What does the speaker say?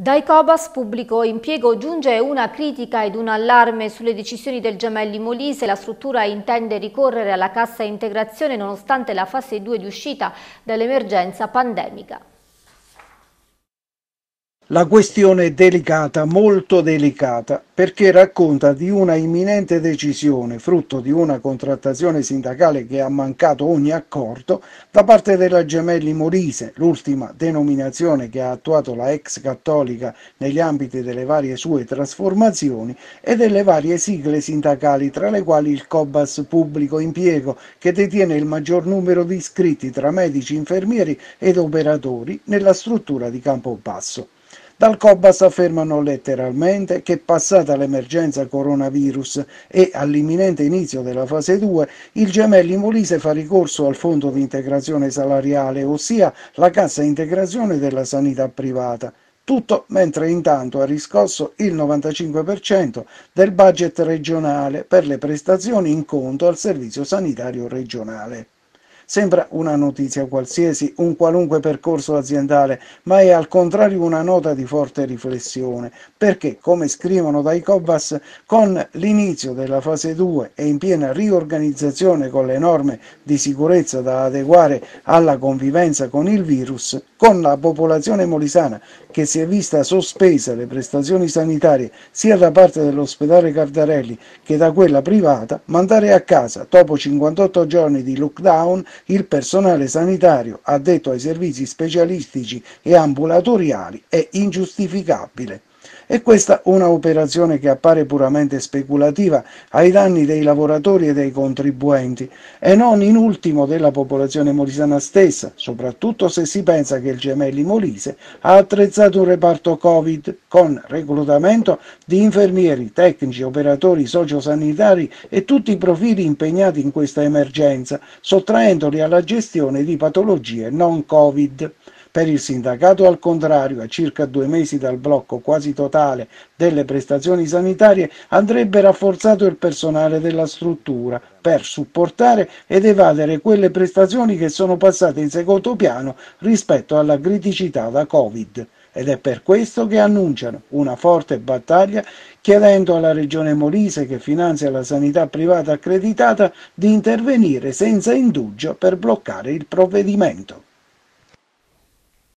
Dai Cobas Pubblico Impiego giunge una critica ed un allarme sulle decisioni del Gemelli Molise. La struttura intende ricorrere alla cassa integrazione nonostante la fase 2 di uscita dall'emergenza pandemica. La questione è delicata, molto delicata, perché racconta di una imminente decisione, frutto di una contrattazione sindacale che ha mancato ogni accordo, da parte della Gemelli Molise, l'ultima denominazione che ha attuato la ex cattolica negli ambiti delle varie sue trasformazioni, e delle varie sigle sindacali, tra le quali il Cobas Pubblico Impiego, che detiene il maggior numero di iscritti tra medici, infermieri ed operatori nella struttura di Campobasso. Dal Cobas affermano letteralmente che passata l'emergenza coronavirus e all'imminente inizio della fase 2, il Gemelli Molise fa ricorso al fondo di integrazione salariale, ossia la cassa integrazione della sanità privata. Tutto mentre intanto ha riscosso il 95% del budget regionale per le prestazioni in conto al servizio sanitario regionale. Sembra una notizia qualsiasi, un qualunque percorso aziendale, ma è al contrario una nota di forte riflessione, perché, come scrivono dai Cobas, con l'inizio della fase 2 e in piena riorganizzazione con le norme di sicurezza da adeguare alla convivenza con il virus, con la popolazione molisana che si è vista sospesa le prestazioni sanitarie sia da parte dell'ospedale Cardarelli che da quella privata, mandare a casa dopo 58 giorni di lockdown il personale sanitario addetto ai servizi specialistici e ambulatoriali è ingiustificabile. È questa una operazione che appare puramente speculativa ai danni dei lavoratori e dei contribuenti e non in ultimo della popolazione molisana stessa, soprattutto se si pensa che il Gemelli Molise ha attrezzato un reparto Covid con reclutamento di infermieri, tecnici, operatori sociosanitari e tutti i profili impegnati in questa emergenza, sottraendoli alla gestione di patologie non Covid. Per il sindacato, al contrario, a circa due mesi dal blocco quasi totale delle prestazioni sanitarie, andrebbe rafforzato il personale della struttura per supportare ed evadere quelle prestazioni che sono passate in secondo piano rispetto alla criticità da Covid ed è per questo che annunciano una forte battaglia chiedendo alla Regione Molise, che finanzia la sanità privata accreditata, di intervenire senza indugio per bloccare il provvedimento.